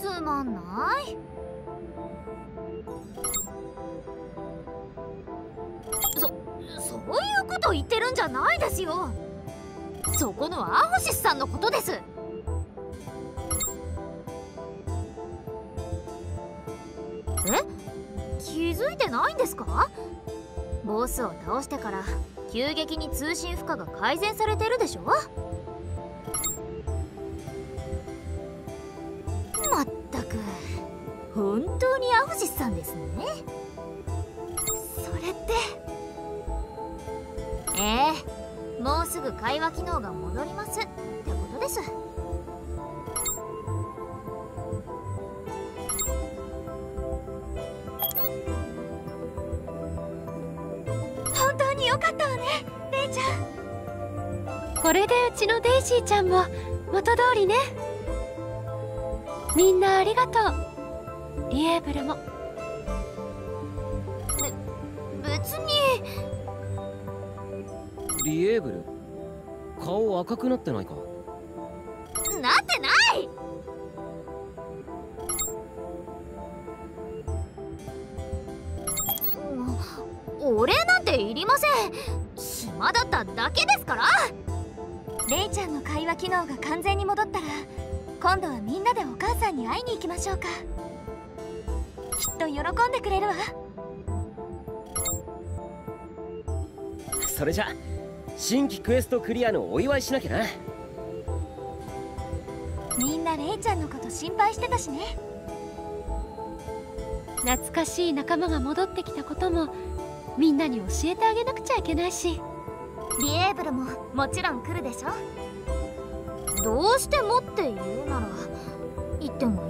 つまんない。そそういうこと言ってるんじゃないですよ。そこのアホシスさんのことです。え？気づいてないんですか？ボスを倒してから急激に通信負荷が改善されてるでしょ？本当にアホシスさんですね。それって。ええもうすぐ会話機能が戻ります。ってことです。本当によかったわねレイちゃん。これでうちのデイジーちゃんも元通りね。みんなありがとう。リエーブルも。べ別に。リエーブル？顔赤くなってないか？なってない。お礼なんていりません。暇だっただけですから。レイちゃんの会話機能が完全に戻ったら今度はみんなでお母さんに会いに行きましょうかきっと喜んでくれるわ。それじゃ新規クエストクリアのお祝いしなきゃな。みんなレイちゃんのこと心配してたしね。懐かしい仲間が戻ってきたこともみんなに教えてあげなくちゃいけないし。リエーブルももちろん来るでしょ。どうしてもって言うなら言っても